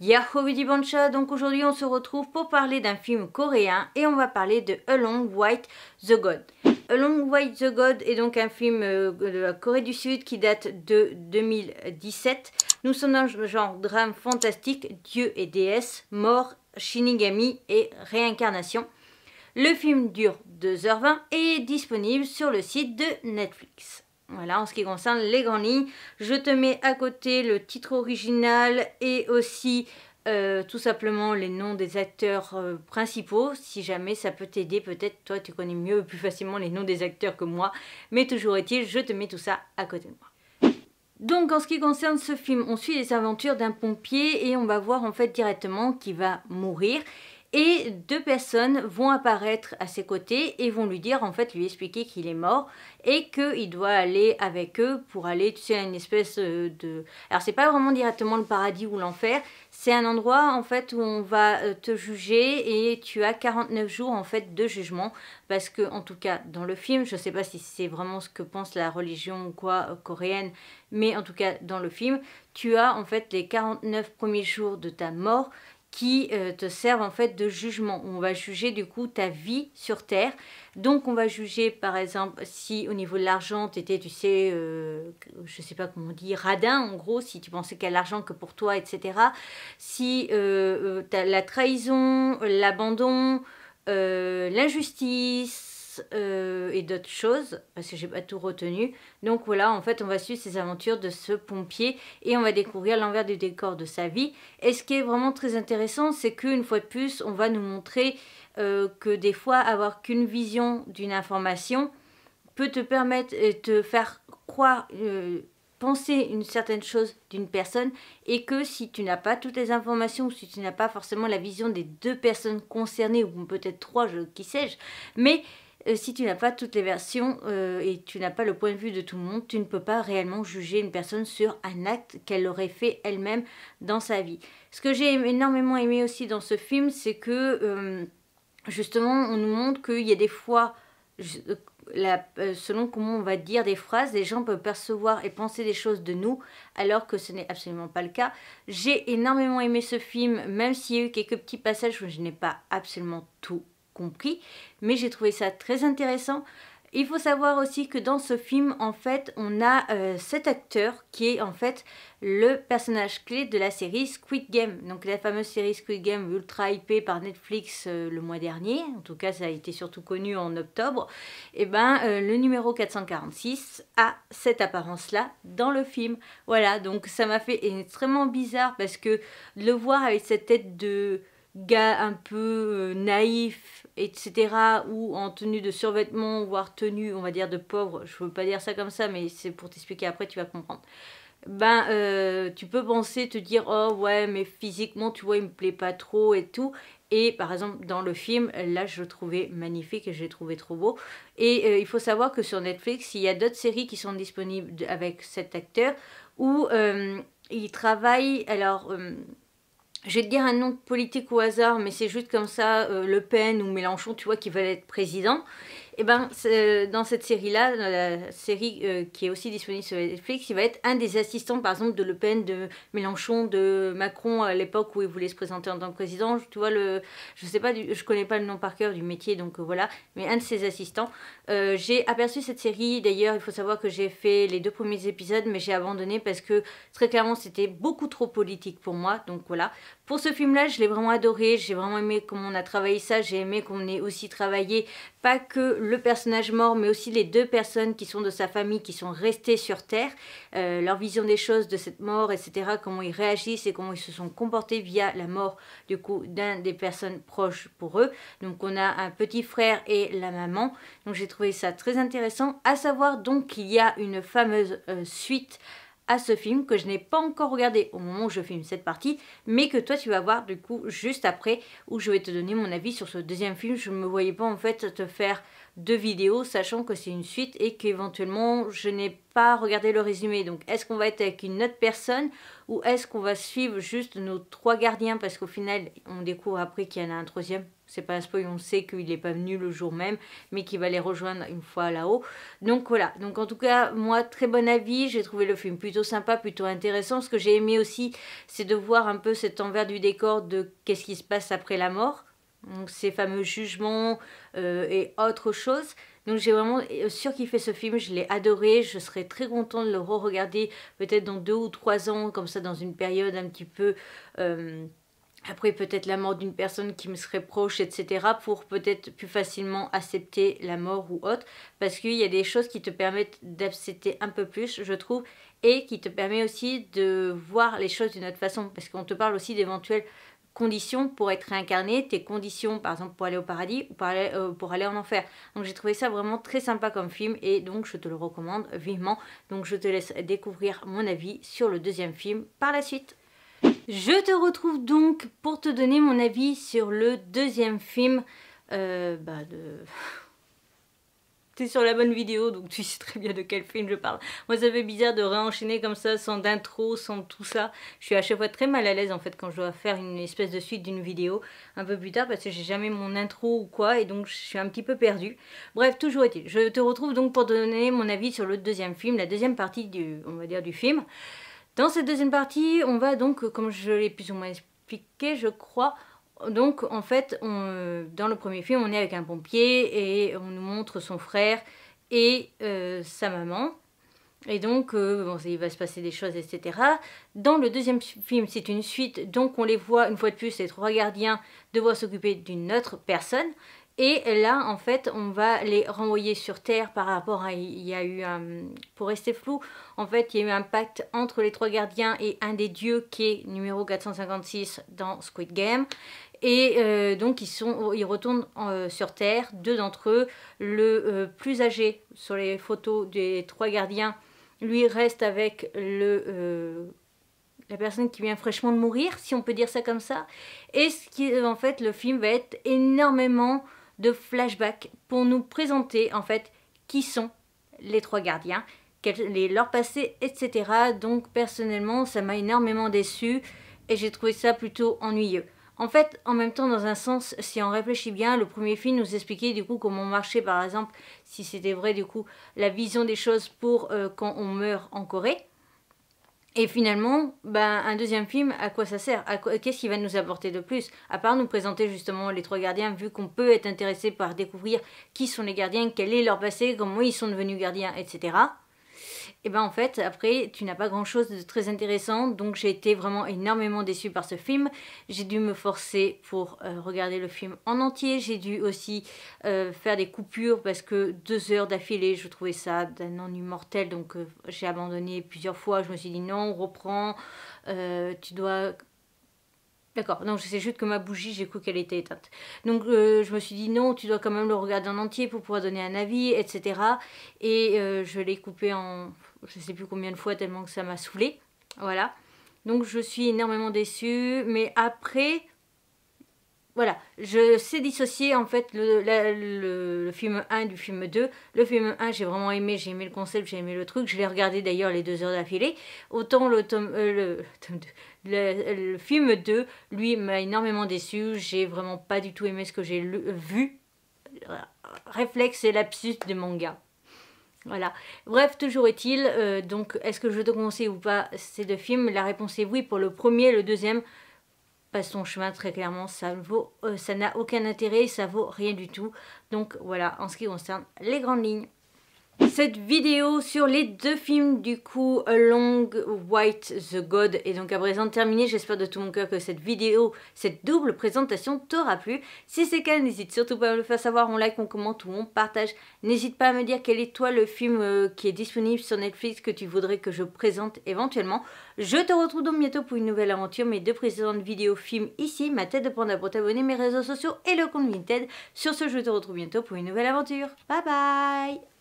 Yahoo Bancha, donc aujourd'hui on se retrouve pour parler d'un film coréen et on va parler de Along White the God. Along White the God est donc un film euh, de la Corée du Sud qui date de 2017. Nous sommes dans le genre drame fantastique, dieu et déesse, mort, shinigami et réincarnation. Le film dure 2h20 et est disponible sur le site de Netflix. Voilà, en ce qui concerne les grandes lignes, je te mets à côté le titre original et aussi euh, tout simplement les noms des acteurs euh, principaux. Si jamais ça peut t'aider, peut-être toi tu connais mieux plus facilement les noms des acteurs que moi. Mais toujours est-il, je te mets tout ça à côté de moi. Donc en ce qui concerne ce film, on suit les aventures d'un pompier et on va voir en fait directement qu'il va mourir et deux personnes vont apparaître à ses côtés et vont lui dire, en fait, lui expliquer qu'il est mort et qu'il doit aller avec eux pour aller, tu sais, à une espèce euh, de... Alors, c'est pas vraiment directement le paradis ou l'enfer, c'est un endroit, en fait, où on va euh, te juger et tu as 49 jours, en fait, de jugement. Parce que, en tout cas, dans le film, je sais pas si c'est vraiment ce que pense la religion ou quoi euh, coréenne, mais en tout cas, dans le film, tu as, en fait, les 49 premiers jours de ta mort qui euh, te servent en fait de jugement. On va juger du coup ta vie sur Terre. Donc on va juger par exemple si au niveau de l'argent tu étais, tu sais, euh, je sais pas comment on dit, radin en gros, si tu pensais qu'à l'argent que pour toi, etc. Si euh, as la trahison, l'abandon, l'injustice, euh, et d'autres choses, parce que j'ai pas tout retenu. Donc voilà, en fait, on va suivre ces aventures de ce pompier et on va découvrir l'envers du décor de sa vie. Et ce qui est vraiment très intéressant, c'est qu'une fois de plus, on va nous montrer euh, que des fois, avoir qu'une vision d'une information peut te permettre de te faire croire... Euh, penser une certaine chose d'une personne et que si tu n'as pas toutes les informations ou si tu n'as pas forcément la vision des deux personnes concernées ou peut-être trois, je, qui sais-je, mais si tu n'as pas toutes les versions euh, et tu n'as pas le point de vue de tout le monde, tu ne peux pas réellement juger une personne sur un acte qu'elle aurait fait elle-même dans sa vie. Ce que j'ai énormément aimé aussi dans ce film, c'est que euh, justement on nous montre qu'il y a des fois, selon comment on va dire des phrases, les gens peuvent percevoir et penser des choses de nous alors que ce n'est absolument pas le cas. J'ai énormément aimé ce film, même s'il y a eu quelques petits passages où je n'ai pas absolument tout mais j'ai trouvé ça très intéressant. Il faut savoir aussi que dans ce film, en fait, on a euh, cet acteur qui est en fait le personnage clé de la série Squid Game. Donc la fameuse série Squid Game ultra hypée par Netflix euh, le mois dernier. En tout cas, ça a été surtout connu en octobre. Et eh ben, euh, le numéro 446 a cette apparence-là dans le film. Voilà, donc ça m'a fait extrêmement bizarre parce que le voir avec cette tête de gars un peu naïf etc., ou en tenue de survêtement, voire tenue, on va dire, de pauvre, je veux pas dire ça comme ça, mais c'est pour t'expliquer après, tu vas comprendre. Ben, euh, tu peux penser, te dire, oh ouais, mais physiquement, tu vois, il me plaît pas trop et tout. Et par exemple, dans le film, là, je le trouvais magnifique et je l'ai trouvé trop beau. Et euh, il faut savoir que sur Netflix, il y a d'autres séries qui sont disponibles avec cet acteur où euh, il travaille, alors je vais te dire un nom politique au hasard, mais c'est juste comme ça, euh, Le Pen ou Mélenchon, tu vois, qui veulent être président. Et eh ben dans cette série-là, la série euh, qui est aussi disponible sur Netflix, il va être un des assistants, par exemple, de Le Pen, de Mélenchon, de Macron à l'époque où il voulait se présenter en tant que président. Tu vois, le, je sais pas, je connais pas le nom par cœur du métier, donc euh, voilà, mais un de ses assistants. j'ai aperçu cette série, d'ailleurs, il faut savoir que j'ai fait les deux premiers épisodes, mais j'ai abandonné parce que très clairement, c'était beaucoup trop politique pour moi, donc voilà. Pour ce film-là, je l'ai vraiment adoré, j'ai vraiment aimé comment on a travaillé ça, j'ai aimé qu'on ait aussi travaillé pas que le personnage mort, mais aussi les deux personnes qui sont de sa famille, qui sont restées sur Terre, euh, leur vision des choses de cette mort, etc., comment ils réagissent et comment ils se sont comportés via la mort du coup d'un des personnes proches pour eux. Donc on a un petit frère et la maman. Donc j'ai trouvé ça très intéressant. À savoir donc qu'il y a une fameuse euh, suite à ce film que je n'ai pas encore regardé au moment où je filme cette partie, mais que toi tu vas voir du coup juste après où je vais te donner mon avis sur ce deuxième film. Je ne me voyais pas en fait te faire deux vidéos sachant que c'est une suite et qu'éventuellement je n'ai pas regardé le résumé. Donc est-ce qu'on va être avec une autre personne ou est-ce qu'on va suivre juste nos trois gardiens? Parce qu'au final on découvre après qu'il y en a un troisième c'est pas un spoil, on sait qu'il n'est pas venu le jour même, mais qu'il va les rejoindre une fois là-haut. Donc voilà, donc en tout cas, moi, très bon avis, j'ai trouvé le film plutôt sympa, plutôt intéressant. Ce que j'ai aimé aussi, c'est de voir un peu cet envers du décor de qu'est-ce qui se passe après la mort. Donc ces fameux jugements euh, et autre chose. Donc j'ai vraiment euh, surkiffé ce film, je l'ai adoré, je serais très contente de le re-regarder peut-être dans deux ou trois ans, comme ça dans une période un petit peu... Euh, après peut-être la mort d'une personne qui me serait proche, etc. pour peut-être plus facilement accepter la mort ou autre. Parce qu'il y a des choses qui te permettent d'accepter un peu plus, je trouve, et qui te permet aussi de voir les choses d'une autre façon. Parce qu'on te parle aussi d'éventuelles conditions pour être réincarné, tes conditions par exemple pour aller au paradis ou pour aller, euh, pour aller en enfer. Donc j'ai trouvé ça vraiment très sympa comme film et donc je te le recommande vivement. Donc je te laisse découvrir mon avis sur le deuxième film par la suite. Je te retrouve donc pour te donner mon avis sur le deuxième film euh, bah de sur la bonne vidéo, donc tu sais très bien de quel film je parle. Moi, ça fait bizarre de réenchaîner comme ça, sans d'intro, sans tout ça. Je suis à chaque fois très mal à l'aise en fait quand je dois faire une espèce de suite d'une vidéo un peu plus tard parce que j'ai jamais mon intro ou quoi et donc je suis un petit peu perdue. Bref, toujours est-il. Je te retrouve donc pour donner mon avis sur le deuxième film, la deuxième partie du, on va dire, du film. Dans cette deuxième partie, on va donc, comme je l'ai plus ou moins expliqué, je crois, donc en fait, dans le premier film, on est avec un pompier et on nous montre son frère et euh, sa maman. Et donc, euh, bon, il va se passer des choses, etc. Dans le deuxième film, c'est une suite, donc on les voit une fois de plus, les trois gardiens devoir s'occuper d'une autre personne. Et là, en fait, on va les renvoyer sur Terre par rapport à... Il y a eu un... Pour rester flou, en fait, il y a eu un pacte entre les trois gardiens et un des dieux qui est numéro 456 dans Squid Game. Et euh, donc ils, sont, ils retournent euh, sur Terre, deux d'entre eux, le euh, plus âgé sur les photos des trois gardiens, lui reste avec le, la personne qui vient fraîchement de mourir, si on peut dire ça comme ça. Et ce qui, en fait, le film va être énormément de flashbacks pour nous présenter en fait qui sont les trois gardiens, quel est leur passé, etc. Donc personnellement, ça m'a énormément déçu et j'ai trouvé ça plutôt ennuyeux. En fait, en même temps, dans un sens, si on réfléchit bien, le premier film nous expliquait du coup comment marchait, par exemple, si c'était vrai du coup, la vision des choses pour euh, quand on meurt en Corée. Et finalement, ben, un deuxième film, à quoi ça sert? Qu'est-ce qui va nous apporter de plus? À part nous présenter justement les trois gardiens, vu qu'on peut être intéressé par découvrir qui sont les gardiens, quel est leur passé, comment ils sont devenus gardiens, etc et ben en fait après tu n'as pas grand chose de très intéressant. Donc j'ai été vraiment énormément déçue par ce film. J'ai dû me forcer pour euh, regarder le film en entier. J'ai dû aussi euh, faire des coupures parce que deux heures d'affilée je trouvais ça d'un ennui mortel. Donc euh, j'ai abandonné plusieurs fois. Je me suis dit non reprends. Tu dois D'accord, non, je sais juste que ma bougie, j'ai cru qu'elle était éteinte. Donc euh, je me suis dit non, tu dois quand même le regarder en entier pour pouvoir donner un avis, etc. Et euh, je l'ai coupé en je sais plus combien de fois tellement que ça m'a saoulé. Voilà. Donc je suis énormément déçue. Mais après, voilà, je sais dissocier en fait le, film 1 du film 2. Le film 1, j'ai vraiment aimé, j'ai aimé le concept, j'ai aimé le truc. Je l'ai regardé d'ailleurs les deux heures d'affilée. Autant le tome, euh, le, film 2, lui, m'a énormément déçu. J'ai vraiment pas du tout aimé ce que j'ai vu. Réflexe et lapsus de manga. Voilà. Bref, toujours est-il. Euh, donc, est-ce que je te conseille ou pas ces deux films? La réponse est oui pour le premier. Le deuxième, passe ton chemin très clairement, ça vaut, euh, ça n'a aucun intérêt, ça vaut rien du tout. Donc voilà, en ce qui concerne les grandes lignes cette vidéo sur les deux films du coup Long White The God est donc à présent terminée. J'espère de tout mon cœur que cette vidéo, cette double présentation t'aura plu. Si c'est le cas, n'hésite surtout pas à me le faire savoir, on like, on commente ou on partage. N'hésite pas à me dire quel est toi le film euh, qui est disponible sur Netflix que tu voudrais que je présente éventuellement. Je te retrouve donc bientôt pour une nouvelle aventure, mes deux précédentes vidéos films ici, ma tête de panda pour t'abonner, mes réseaux sociaux et le compte Vinted. Sur ce, je te retrouve bientôt pour une nouvelle aventure. Bye bye